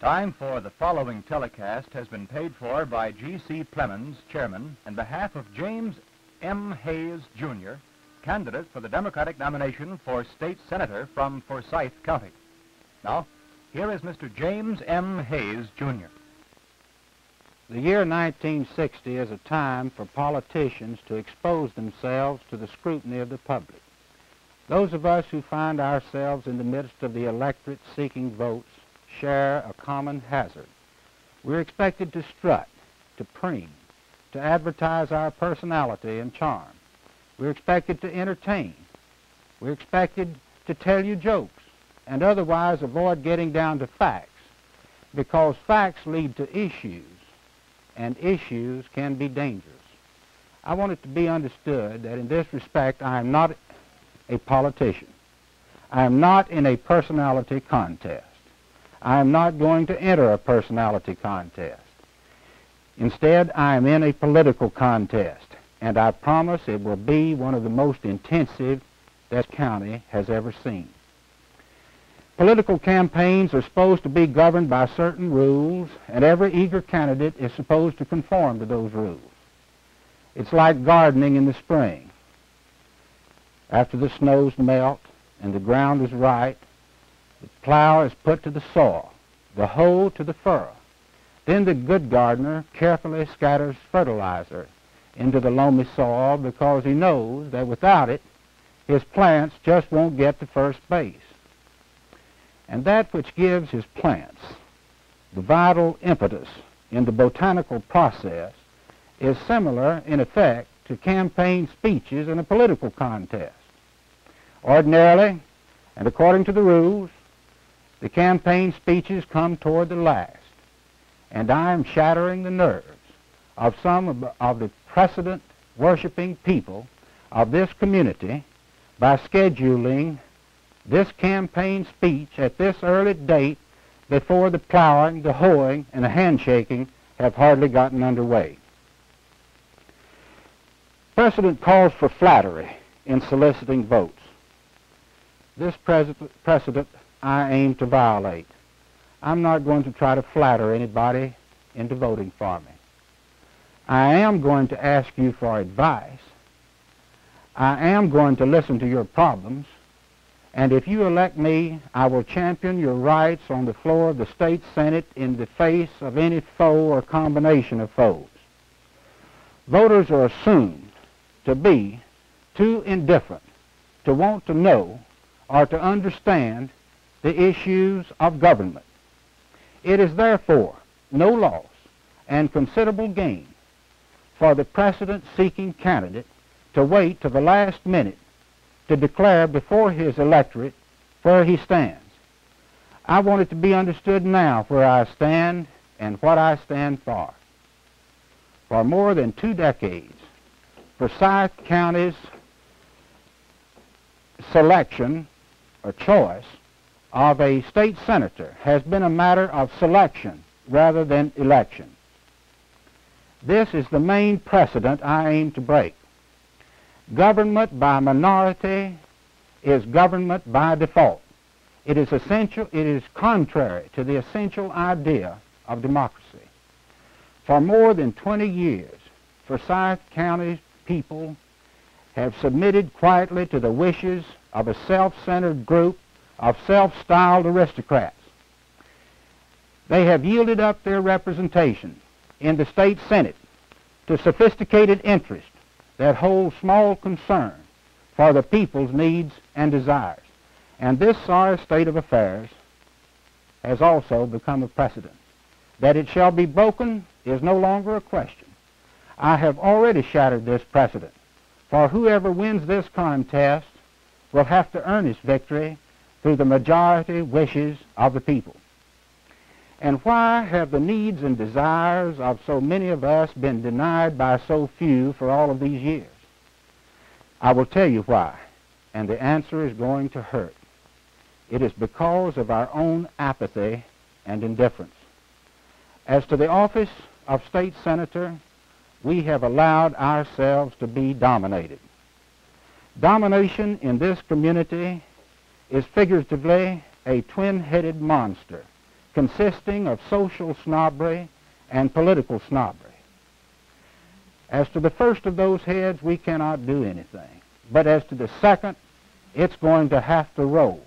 Time for the following telecast has been paid for by G.C. Plemons, Chairman, on behalf of James M. Hayes, Jr., candidate for the Democratic nomination for State Senator from Forsyth County. Now, here is Mr. James M. Hayes, Jr. The year 1960 is a time for politicians to expose themselves to the scrutiny of the public. Those of us who find ourselves in the midst of the electorate seeking votes share a common hazard. We're expected to strut, to preen, to advertise our personality and charm. We're expected to entertain. We're expected to tell you jokes and otherwise avoid getting down to facts because facts lead to issues and issues can be dangerous. I want it to be understood that in this respect I am not a politician. I am not in a personality contest. I am not going to enter a personality contest. Instead, I am in a political contest, and I promise it will be one of the most intensive that county has ever seen. Political campaigns are supposed to be governed by certain rules, and every eager candidate is supposed to conform to those rules. It's like gardening in the spring. After the snows melt and the ground is right, the plow is put to the soil, the hoe to the furrow. Then the good gardener carefully scatters fertilizer into the loamy soil because he knows that without it, his plants just won't get to first base. And that which gives his plants the vital impetus in the botanical process is similar in effect to campaign speeches in a political contest. Ordinarily, and according to the rules, the campaign speeches come toward the last, and I am shattering the nerves of some of the precedent worshiping people of this community by scheduling this campaign speech at this early date before the plowing, the hoeing, and the handshaking have hardly gotten underway. Precedent calls for flattery in soliciting votes. This precedent I aim to violate. I'm not going to try to flatter anybody into voting for me. I am going to ask you for advice. I am going to listen to your problems. And if you elect me, I will champion your rights on the floor of the state senate in the face of any foe or combination of foes. Voters are assumed to be too indifferent to want to know or to understand the issues of government. It is therefore no loss and considerable gain for the precedent-seeking candidate to wait to the last minute to declare before his electorate where he stands. I want it to be understood now where I stand and what I stand for. For more than two decades, Forsyth County's selection or choice of a state senator has been a matter of selection rather than election. This is the main precedent I aim to break. Government by minority is government by default. It is essential, it is contrary to the essential idea of democracy. For more than 20 years, Forsyth County's people have submitted quietly to the wishes of a self-centered group of self-styled aristocrats. They have yielded up their representation in the state senate to sophisticated interests that hold small concern for the people's needs and desires. And this sorry state of affairs has also become a precedent. That it shall be broken is no longer a question. I have already shattered this precedent, for whoever wins this contest will have to earn his victory through the majority wishes of the people. And why have the needs and desires of so many of us been denied by so few for all of these years? I will tell you why, and the answer is going to hurt. It is because of our own apathy and indifference. As to the office of state senator, we have allowed ourselves to be dominated. Domination in this community is figuratively a twin-headed monster consisting of social snobbery and political snobbery. As to the first of those heads, we cannot do anything. But as to the second, it's going to have to roll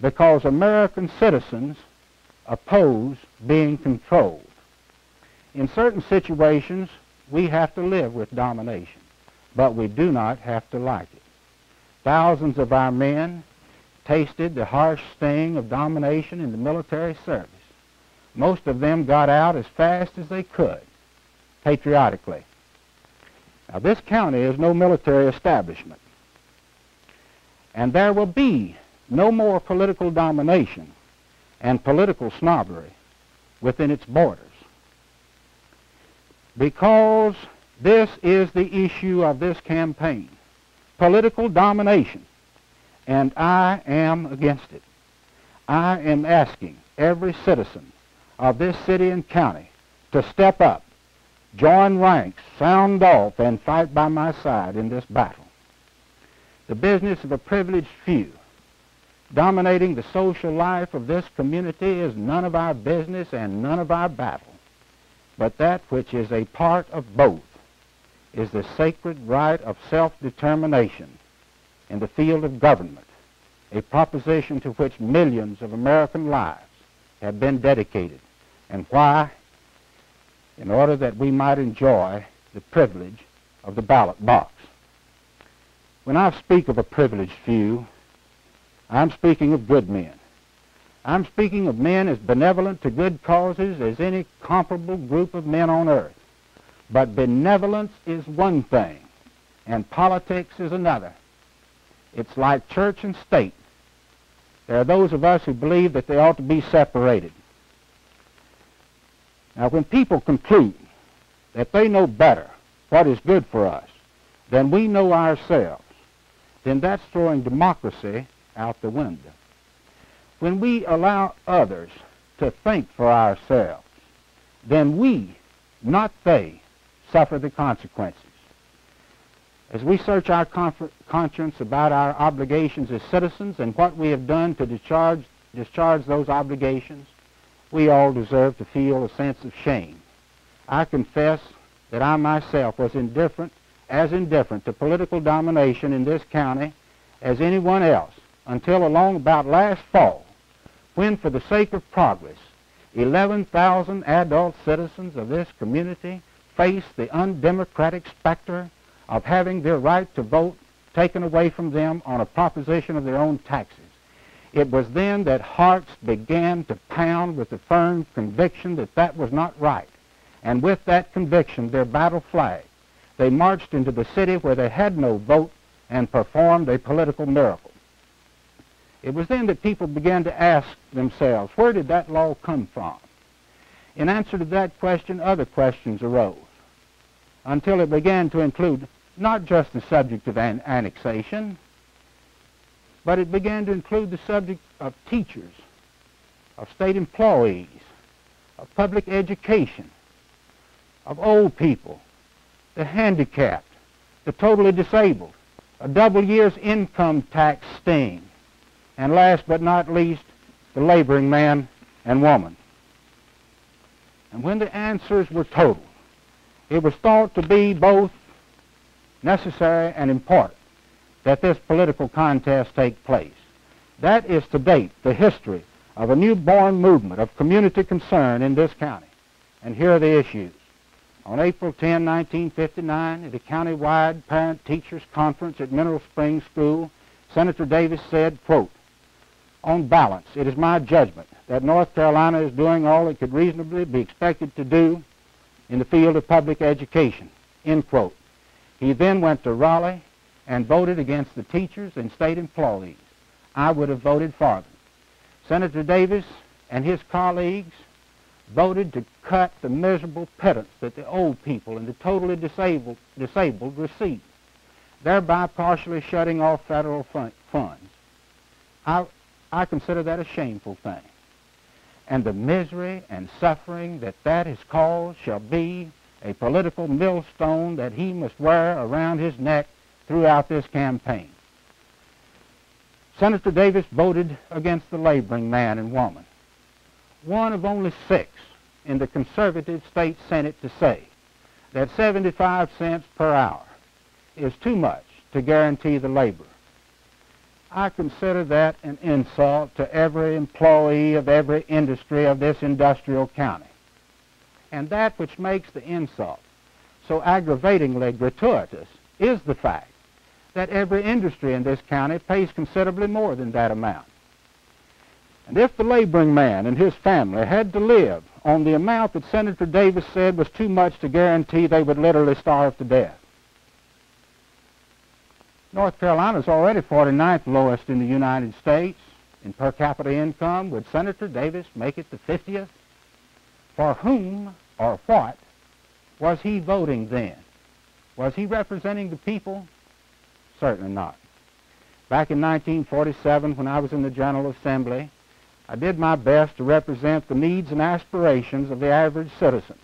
because American citizens oppose being controlled. In certain situations, we have to live with domination, but we do not have to like it. Thousands of our men tasted the harsh sting of domination in the military service. Most of them got out as fast as they could, patriotically. Now, this county is no military establishment, and there will be no more political domination and political snobbery within its borders. Because this is the issue of this campaign political domination, and I am against it. I am asking every citizen of this city and county to step up, join ranks, sound off, and fight by my side in this battle. The business of a privileged few dominating the social life of this community is none of our business and none of our battle. But that which is a part of both is the sacred right of self-determination in the field of government, a proposition to which millions of American lives have been dedicated. And why? In order that we might enjoy the privilege of the ballot box. When I speak of a privileged few, I'm speaking of good men. I'm speaking of men as benevolent to good causes as any comparable group of men on earth. But benevolence is one thing, and politics is another. It's like church and state. There are those of us who believe that they ought to be separated. Now, when people conclude that they know better what is good for us than we know ourselves, then that's throwing democracy out the window. When we allow others to think for ourselves, then we, not they, suffer the consequences. As we search our conscience about our obligations as citizens and what we have done to discharge, discharge those obligations, we all deserve to feel a sense of shame. I confess that I myself was indifferent, as indifferent to political domination in this county as anyone else until along about last fall, when for the sake of progress, 11,000 adult citizens of this community faced the undemocratic specter of having their right to vote taken away from them on a proposition of their own taxes. It was then that hearts began to pound with the firm conviction that that was not right. And with that conviction, their battle flag, they marched into the city where they had no vote and performed a political miracle. It was then that people began to ask themselves, where did that law come from? In answer to that question, other questions arose until it began to include not just the subject of an annexation, but it began to include the subject of teachers, of state employees, of public education, of old people, the handicapped, the totally disabled, a double year's income tax sting, and last but not least, the laboring man and woman. And when the answers were total, it was thought to be both necessary and important that this political contest take place. That is to date the history of a newborn movement of community concern in this county. And here are the issues. On April 10, 1959, at a county-wide parent-teachers conference at Mineral Springs School, Senator Davis said, quote, on balance, it is my judgment that North Carolina is doing all it could reasonably be expected to do in the field of public education, end quote. He then went to Raleigh and voted against the teachers and state employees. I would have voted for them. Senator Davis and his colleagues voted to cut the miserable pittance that the old people and the totally disabled, disabled receive, thereby partially shutting off federal fun funds. I, I consider that a shameful thing. And the misery and suffering that that has caused shall be a political millstone that he must wear around his neck throughout this campaign. Senator Davis voted against the laboring man and woman. one of only six in the conservative state Senate to say that 75 cents per hour is too much to guarantee the laborer. I consider that an insult to every employee of every industry of this industrial county. And that which makes the insult so aggravatingly gratuitous is the fact that every industry in this county pays considerably more than that amount. And if the laboring man and his family had to live on the amount that Senator Davis said was too much to guarantee they would literally starve to death. North Carolina is already 49th lowest in the United States in per capita income. Would Senator Davis make it the 50th? For whom or what was he voting then? Was he representing the people? Certainly not. Back in 1947, when I was in the General Assembly, I did my best to represent the needs and aspirations of the average citizen.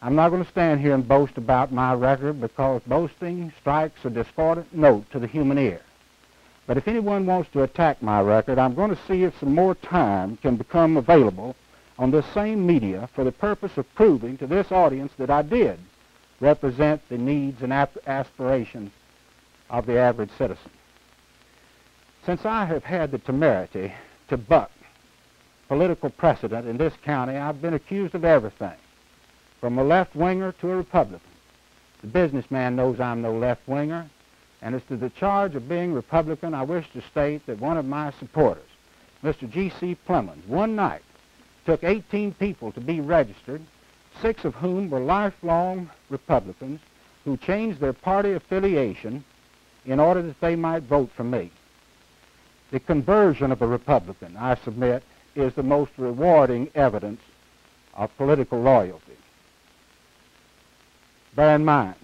I'm not going to stand here and boast about my record because boasting strikes a discordant note to the human ear. But if anyone wants to attack my record, I'm going to see if some more time can become available on this same media for the purpose of proving to this audience that I did represent the needs and aspirations of the average citizen. Since I have had the temerity to buck political precedent in this county, I've been accused of everything, from a left-winger to a Republican. The businessman knows I'm no left-winger, and as to the charge of being Republican, I wish to state that one of my supporters, Mr. G.C. Plemons, one night took 18 people to be registered, six of whom were lifelong Republicans who changed their party affiliation in order that they might vote for me. The conversion of a Republican, I submit, is the most rewarding evidence of political loyalty. Bear in mind,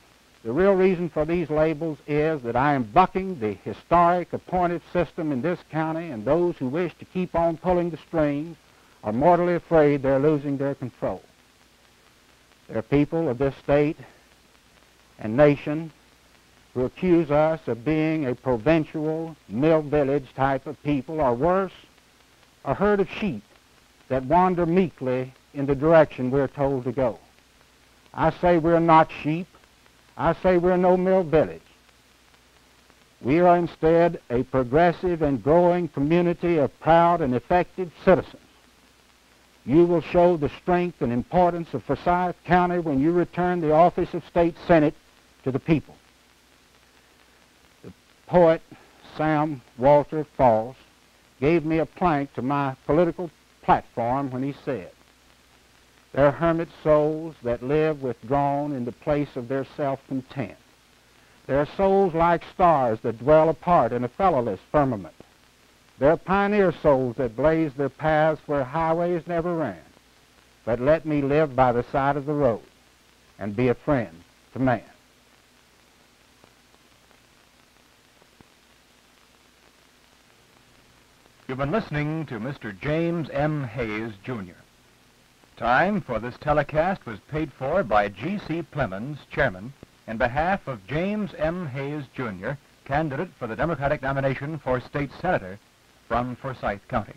the real reason for these labels is that I am bucking the historic appointed system in this county, and those who wish to keep on pulling the strings are mortally afraid they're losing their control. There are people of this state and nation who accuse us of being a provincial, mill village type of people, or worse, a herd of sheep that wander meekly in the direction we're told to go. I say we're not sheep. I say we're no mill village. We are instead a progressive and growing community of proud and effective citizens. You will show the strength and importance of Forsyth County when you return the office of State Senate to the people The poet Sam Walter Foss gave me a plank to my political platform when he said, There are hermit souls that live withdrawn in the place of their self-content. There are souls like stars that dwell apart in a fellowless firmament. There are pioneer souls that blaze their paths where highways never ran. But let me live by the side of the road and be a friend to man. You've been listening to Mr. James M. Hayes, Jr. Time for this telecast was paid for by G.C. Plemons, Chairman, in behalf of James M. Hayes, Jr., candidate for the Democratic nomination for State Senator from Forsyth County.